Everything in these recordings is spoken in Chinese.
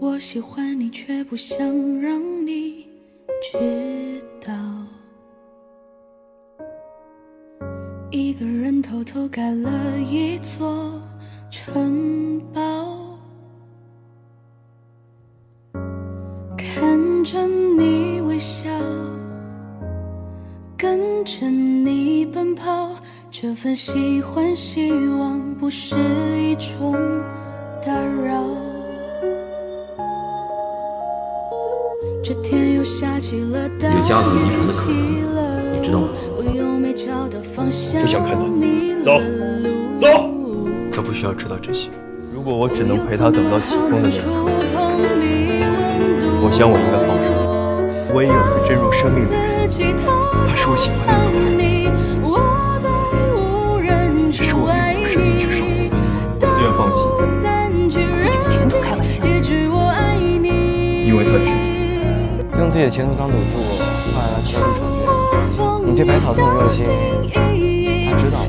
我喜欢你，却不想让你知道。一个人偷偷盖了一座城看着你微笑，跟着你奔跑，这份喜欢希望不是一种打扰。这天又下起了大雨，有家族遗传的可能，你知道吗？不想看到，走，走。他不需要知道这些。如果我只能陪他等到起风的那一刻，我想我应该放手。我也有一个真入生命的人，他是我喜欢的女孩，只是我并不舍得去守护。自愿放弃自己的前途开玩笑，因为他值得。用自己的前途当赌注，换来了得不成全。你对百草这么用心，他知道吗？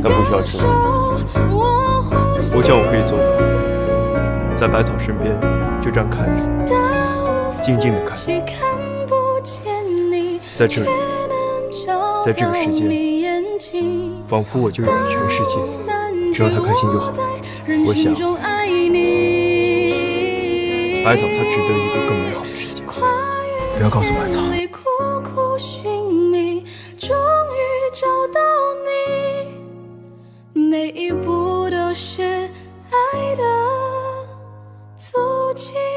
他不需要知道。我想我可以做到，在百草身边，就这样看着，静静的看着。在这里，在这个世界，仿佛我就有了全世界，只要他开心就好。我想，百草它值得一个更美好的世界。不要告诉百草。每一步都是爱的足迹。